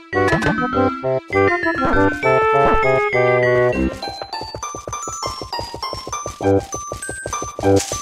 Thank you.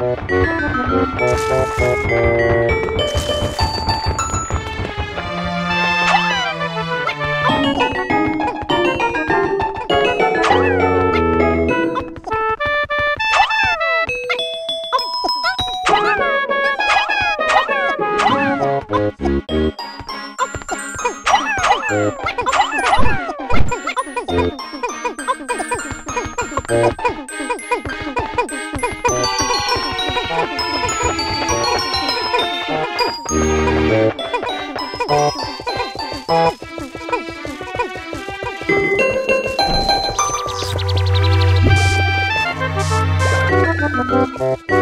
Oh. Bye.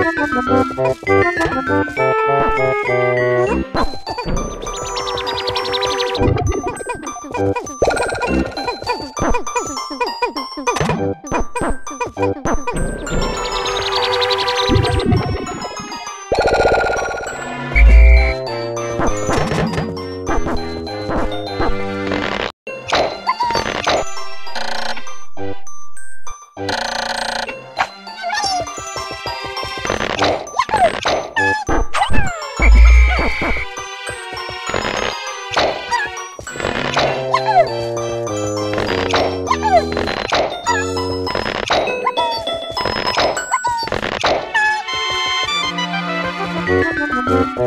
Thank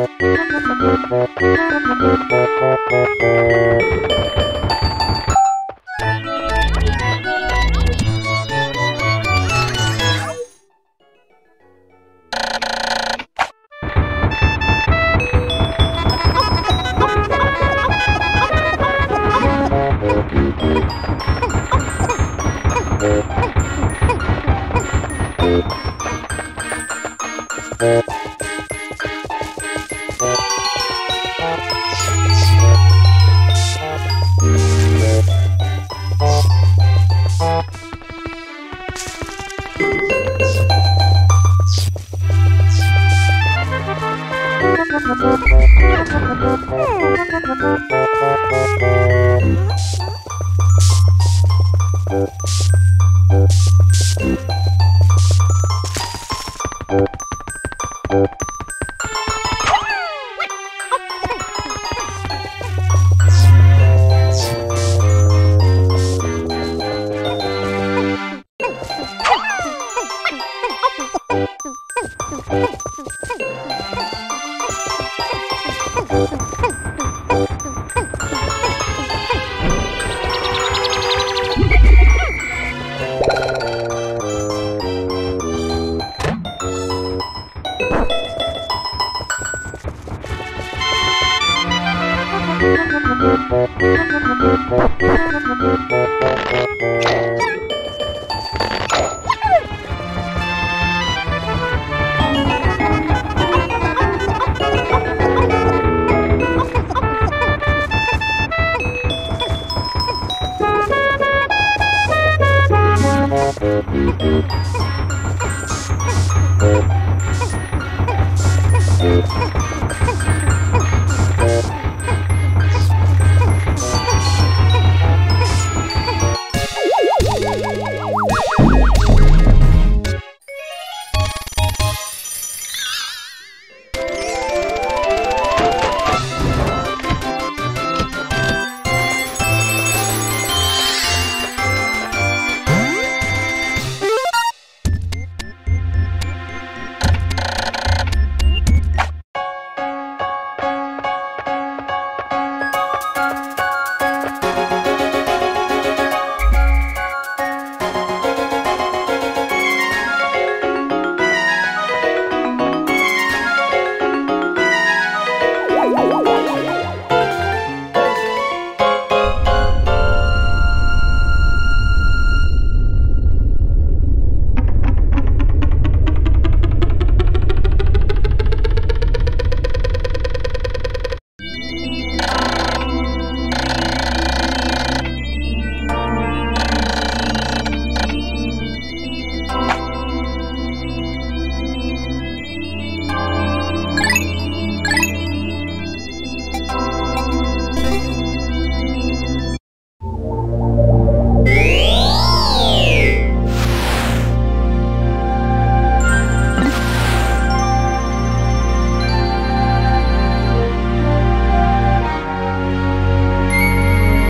you. Thank you. Oops.